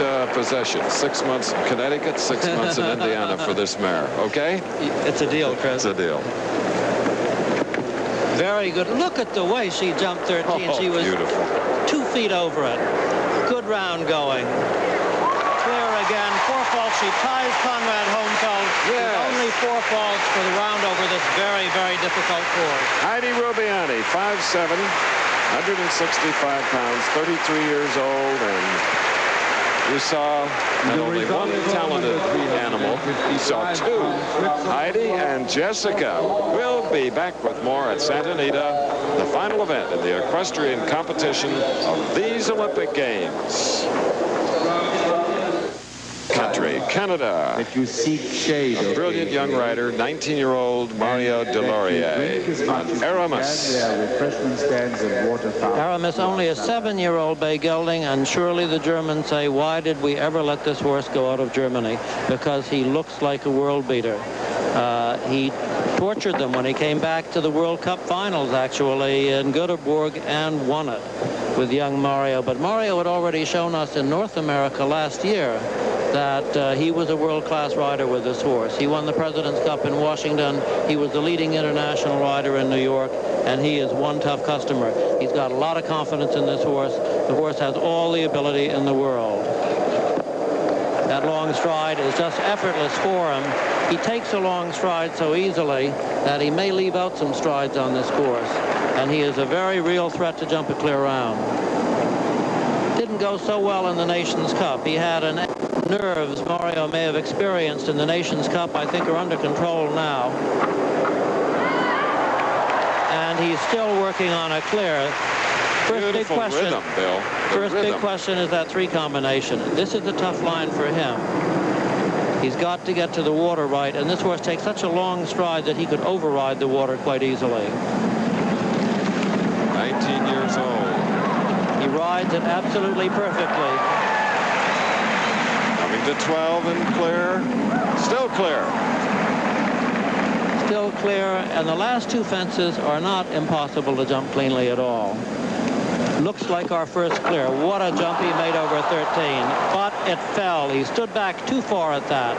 uh, possession. Six months in Connecticut, six months in Indiana for this mare. Okay? It's a deal, Chris. It's a deal. Very good. Look at the way she jumped 13. Oh, she was beautiful. two feet over it. Good round going. Clear again. Four faults. She ties Conrad Homfeld. Yes. Only four faults for the round over this very, very difficult course. Heidi Robbiani, 5'7", 165 pounds, 33 years old, and you saw not only one talented animal, you saw two. Heidi and Jessica will be back with more at Santa Anita, the final event in the equestrian competition of these Olympic Games. Country, Canada. If you seek shade, A brilliant young rider, 19-year-old Mario Deslauriers on Aramis. There are refreshment stands and water fountains. Aramis only a seven-year-old bay gelding, and surely the Germans say, why did we ever let this horse go out of Germany? Because he looks like a world beater. Uh, he tortured them when he came back to the World Cup finals, actually, in Göteborg, and won it with young Mario. But Mario had already shown us in North America last year that uh, he was a world-class rider with this horse. He won the President's Cup in Washington. He was the leading international rider in New York, and he is one tough customer. He's got a lot of confidence in this horse. The horse has all the ability in the world. That long stride is just effortless for him. He takes a long stride so easily that he may leave out some strides on this course. And he is a very real threat to jump a clear round. Didn't go so well in the Nations Cup. He had an nerves Mario may have experienced in the Nations Cup, I think are under control now. And he's still working on a clear. First big question. rhythm, Bill. The First rhythm. big question is that three combination. This is a tough line for him. He's got to get to the water right, and this horse takes such a long stride that he could override the water quite easily. 19 years old. He rides it absolutely perfectly. Coming to 12 and clear. Still clear. Still clear, and the last two fences are not impossible to jump cleanly at all. Looks like our first clear. What a jump he made over 13. But it fell. He stood back too far at that.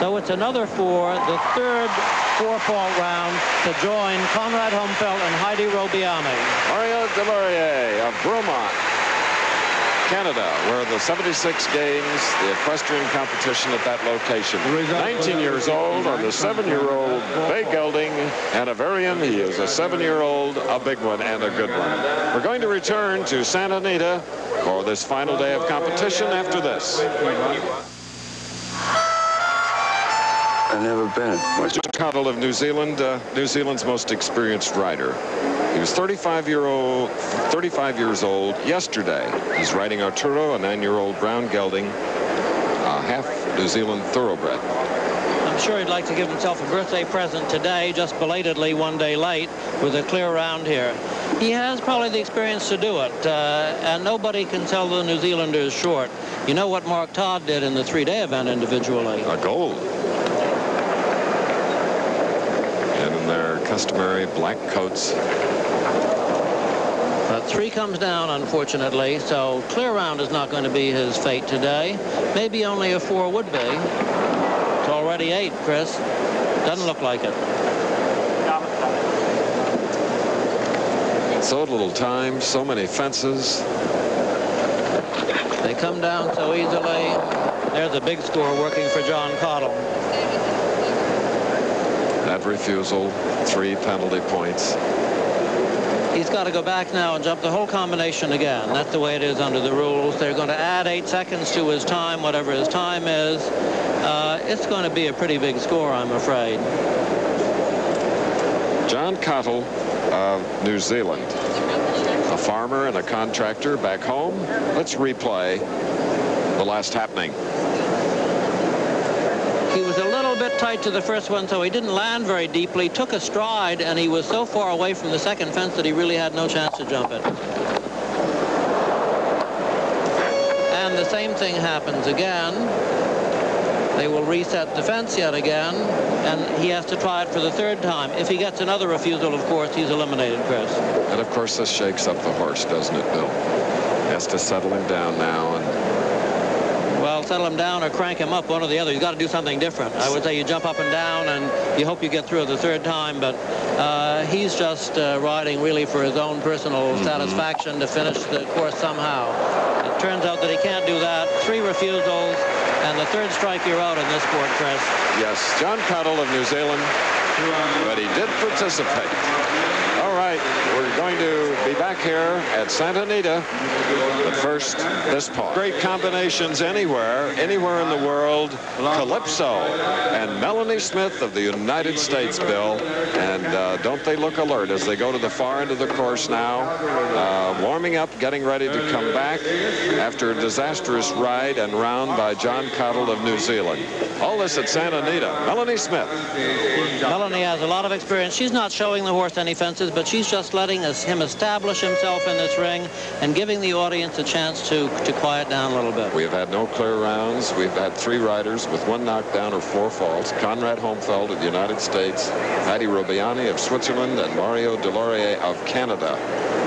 So it's another four, the third four-fault round to join Conrad Homfeld and Heidi Robbiani. Mario Deslauriers of Bromont, Canada, where the 76 games, the equestrian competition at that location. 19 years old on the seven-year-old Bay Gelding Hanoverian. He is a seven-year-old, a big one, and a good one. We're going to return to Santa Anita for this final day of competition after this. I've never been. Mr. Cottle of New Zealand, uh, New Zealand's most experienced rider. He was 35 year old, 35 years old yesterday. He's riding Arturo, a nine-year-old brown gelding, a half New Zealand thoroughbred. I'm sure he'd like to give himself a birthday present today, just belatedly one day late, with a clear round here. He has probably the experience to do it, uh, and nobody can tell the New Zealanders short. You know what Mark Todd did in the three-day event individually. A gold. And in their customary black coats. Three comes down, unfortunately, so clear round is not going to be his fate today. Maybe only a four would be. It's already eight, Chris. Doesn't look like it. So little time, so many fences. They come down so easily. There's a big score working for John Cottle. That refusal, three penalty points. He's got to go back now and jump the whole combination again. That's the way it is under the rules. They're going to add eight seconds to his time, whatever his time is. Uh, it's going to be a pretty big score, I'm afraid. John Cottle of New Zealand, a farmer and a contractor back home. Let's replay the last happening. He little bit tight to the first one, so he didn't land very deeply, took a stride, and he was so far away from the second fence that he really had no chance to jump it. And the same thing happens again. They will reset the fence yet again, and he has to try it for the third time. If he gets another refusal, of course, he's eliminated, Chris. And of course, this shakes up the horse, doesn't it, Bill? Has to settle him down now and settle him down or crank him up, one or the other. You've got to do something different. I would say you jump up and down and you hope you get through it the third time, but uh, he's just uh, riding really for his own personal mm -hmm. satisfaction to finish the course somehow. It turns out that he can't do that. Three refusals, and the third strike you're out in this sport, Chris. Yes, John Cottle of New Zealand, but he did participate All right, we're going to be back here at Santa Anita. But first, this part. Great combinations anywhere, anywhere in the world. Calypso and Melanie Smith of the United States, Bill. And uh, don't they look alert as they go to the far end of the course now. Uh, warming up, getting ready to come back after a disastrous ride and round by John Cottle of New Zealand. All this at Santa Anita. Melanie Smith. Melanie has a lot of experience. She's not showing the horse any fences, but she's just letting us, him establish himself in this ring and giving the audience a chance to, to quiet down a little bit. We have had no clear rounds. We've had three riders with one knockdown or four falls. Conrad Homfeld of the United States, Heidi Robbiani of Switzerland, and Mario Deslauriers of Canada.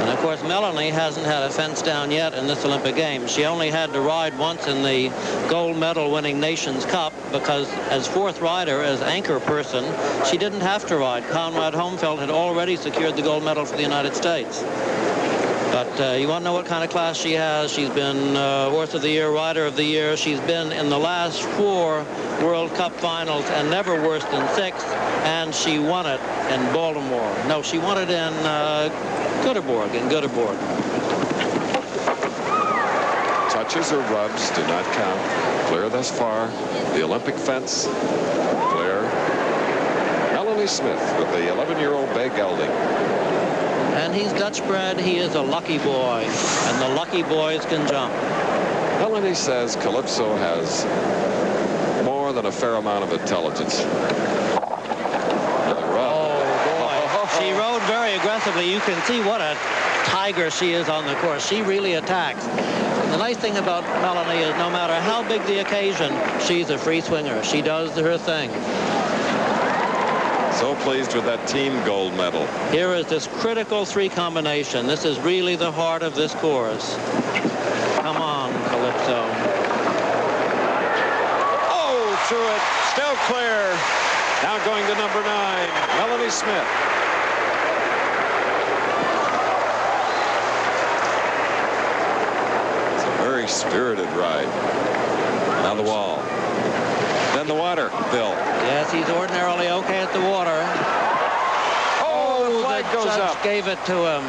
And of course, Melanie hasn't had a fence down yet in this Olympic Games. She only had to ride once in the gold medal winning Nations Cup because as fourth rider, as anchor person, she didn't have to ride. Conrad Homfeld had already secured the gold medal for the United States. Uh, you want to know what kind of class she has? She's been uh, Horse of the Year, Rider of the Year. She's been in the last four World Cup finals and never worse than sixth. And she won it in Baltimore. No, she won it in uh, Göteborg, in Göteborg. Touches or rubs do not count. Clear thus far. The Olympic fence. Clear. Melanie Smith with the 11-year-old Bay Gelding. And he's Dutch bred. He is a lucky boy. And the lucky boys can jump. Melanie says Calypso has more than a fair amount of intelligence. Oh, boy. She rode very aggressively. You can see what a tiger she is on the course. She really attacks. The nice thing about Melanie is no matter how big the occasion, she's a free swinger. She does her thing. So pleased with that team gold medal. Here is this critical three combination. This is really the heart of this course. Come on, Calypso. Oh, through it. Still clear. Now going to number nine, Melanie Smith. It's a very spirited ride. Now the wall. The water, Bill. Yes, he's ordinarily okay at the water. Oh, the oh, flag the goes up. gave it to him.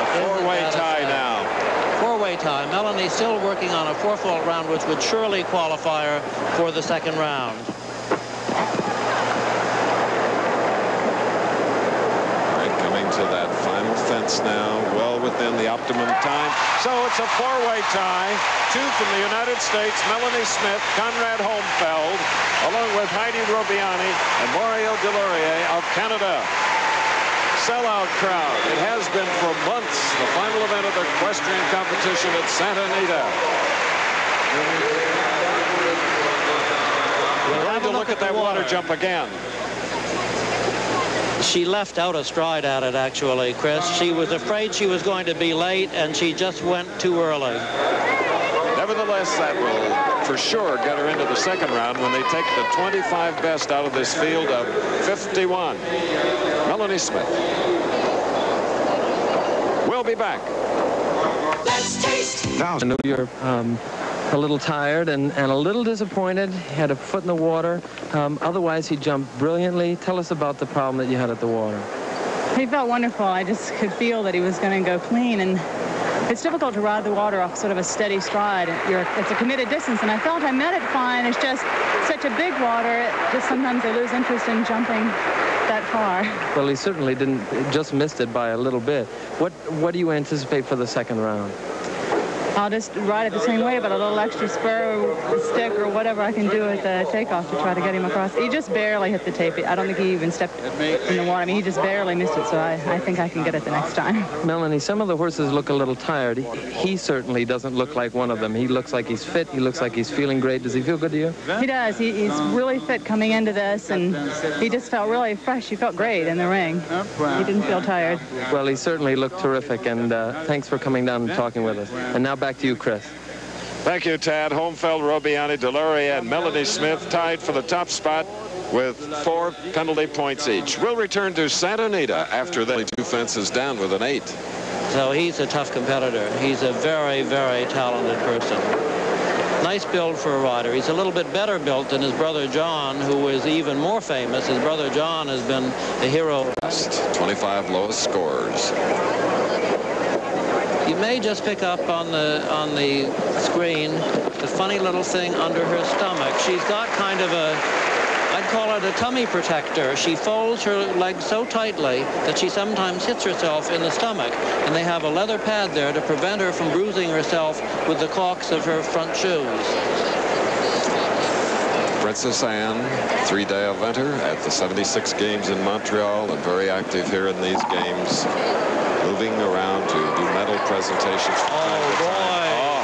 A four-way tie now. Four-way tie. Melanie still working on a four-fault round, which would surely qualify her for the second round. All right, coming to that final fence now, well within the optimum time. So it's a four-way tie. Two from the United States, Melanie Smith, Conrad Homfeld, along with Heidi Robbiani and Mario Deslauriers of Canada. Sellout crowd. It has been for months the final event of the equestrian competition at Santa Anita. We're going to look at that water jump again she left out a stride at it, actually, Chris. She was afraid she was going to be late, and she just went too early. Nevertheless, that will for sure get her into the second round when they take the 25 best out of this field of 51. Melanie Smith. We'll be back. Let's taste. I know you're um, a little tired and, and a little disappointed. He had a foot in the water. Um, otherwise, he jumped brilliantly. Tell us about the problem that you had at the water. He felt wonderful. I just could feel that he was going to go clean. And it's difficult to ride the water off sort of a steady stride. You're, it's a committed distance, and I felt I met it fine. It's just such a big water. Just sometimes I lose interest in jumping that far. Well, he certainly didn't, just missed it by a little bit. What, what do you anticipate for the second round? I'll just ride it the same way, but a little extra spur or stick or whatever I can do at the takeoff to try to get him across. He just barely hit the tape. I don't think he even stepped in the water. I mean, he just barely missed it, so I, I think I can get it the next time. Melanie, some of the horses look a little tired. He certainly doesn't look like one of them. He looks like he's fit. He looks like he's feeling great. Does he feel good to you? He does. He, he's really fit coming into this, and he just felt really fresh. He felt great in the ring. He didn't feel tired. Well, he certainly looked terrific, and uh, thanks for coming down and talking with us. And now back back to you, Chris. Thank you, Tad. Homfeld, Robbiani, Deslauriers, and Melanie Smith tied for the top spot with four penalty points each. We'll return to Santa Anita after that. Two fences down with an eight. So he's a tough competitor. He's a very, very talented person. Nice build for a rider. He's a little bit better built than his brother John, who is even more famous. His brother John has been a hero. 25 lowest scores. You may just pick up on the on the screen the funny little thing under her stomach. She's got kind of a I'd call it a tummy protector. She folds her legs so tightly that she sometimes hits herself in the stomach, and they have a leather pad there to prevent her from bruising herself with the caulks of her front shoes. Princess Anne, three-day eventer at the 76 games in Montreal and very active here in these games, moving around to do medal presentations. Oh, boy. Oh.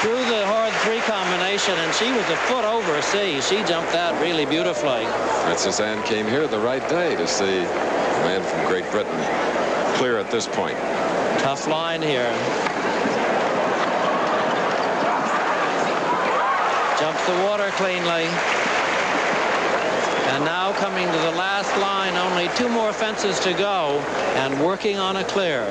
Through the hard three combination, and she was a foot over C. She jumped that really beautifully. Princess Anne came here the right day to see a man from Great Britain clear at this point. Tough line here. Jumps the water cleanly. And now coming to the last line, only two more fences to go and working on a clear.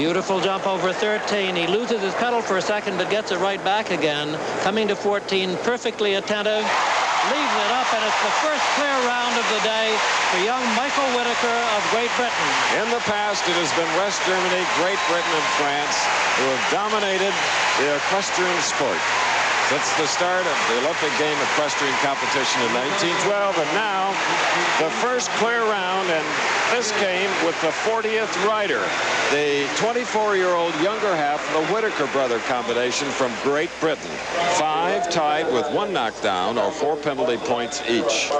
Beautiful jump over 13. He loses his pedal for a second, but gets it right back again. Coming to 14, perfectly attentive. Leaves it up, and it's the first clear round of the day for young Michael Whitaker of Great Britain. In the past, it has been West Germany, Great Britain, and France who have dominated the equestrian sport since the start of the Olympic game equestrian competition in 1912. And now the first clear round, and this came with the 40th rider, the 24-year-old younger half of the Whitaker brother combination from Great Britain. Five tied with one knockdown or four penalty points each.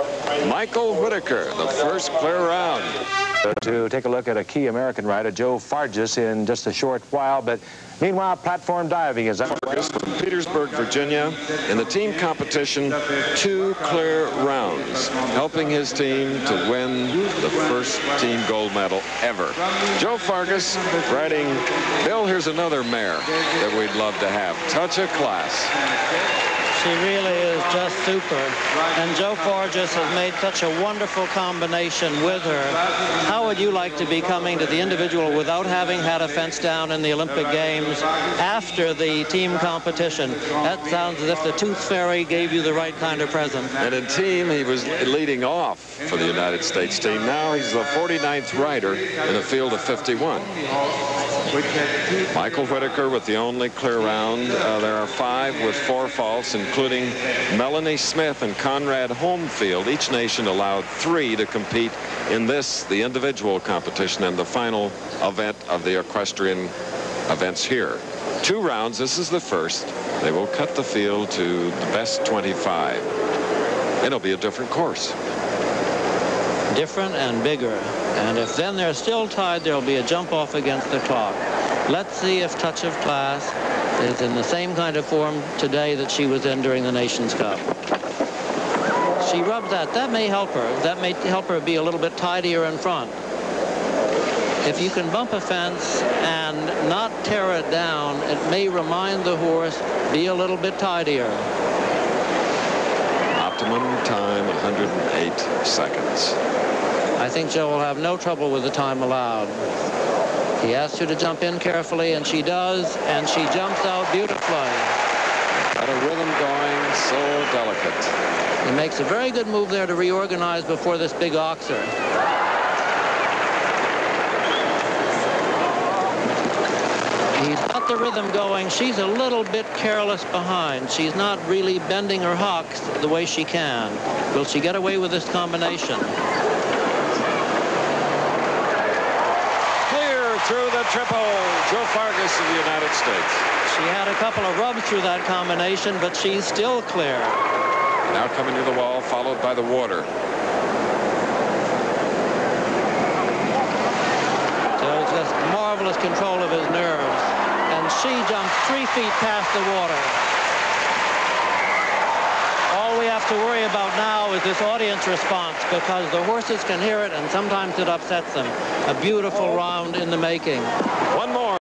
Michael Whitaker, the first clear round. To take a look at a key American rider, Joe Fargis, in just a short while. But meanwhile, platform diving is up. Fargis from Petersburg, Virginia, in the team competition, two clear rounds, helping his team to win the first team gold medal ever. Joe Fargis riding, Bill, here's another mare that we'd love to have. Touch of class. She really is just super. And Joe Fargis has made such a wonderful combination with her. How would you like to be coming to the individual without having had a fence down in the Olympic Games after the team competition? That sounds as if the Tooth Fairy gave you the right kind of present. And in team, he was leading off for the United States team. Now he's the 49th rider in a field of 51. Michael Whitaker with the only clear round. Uh, there are five with four faults, including Melanie Smith and Conrad Homfeld. Each nation allowed three to compete in this, the individual competition, and the final event of the equestrian events here. Two rounds. This is the first. They will cut the field to the best 25. It'll be a different course. Different and bigger. And if then they're still tied, there'll be a jump off against the clock. Let's see if Touch of Class is in the same kind of form today that she was in during the Nations Cup. She rubs that. That may help her. That may help her be a little bit tidier in front. If you can bump a fence and not tear it down, it may remind the horse be a little bit tidier. Optimum time 108 seconds. I think Joe will have no trouble with the time allowed. He asks her to jump in carefully, and she does, and she jumps out beautifully. Got a rhythm going, so delicate. He makes a very good move there to reorganize before this big oxer. He's got the rhythm going. She's a little bit careless behind. She's not really bending her hocks the way she can. Will she get away with this combination? Through the triple. Joe Fargis of the United States. She had a couple of rubs through that combination, but she's still clear. Now coming to the wall, followed by the water. So just marvelous control of his nerves. And she jumped three feet past the water. All we have to worry about now is this audience response because the horses can hear it and sometimes it upsets them. A beautiful oh. round in the making. One more.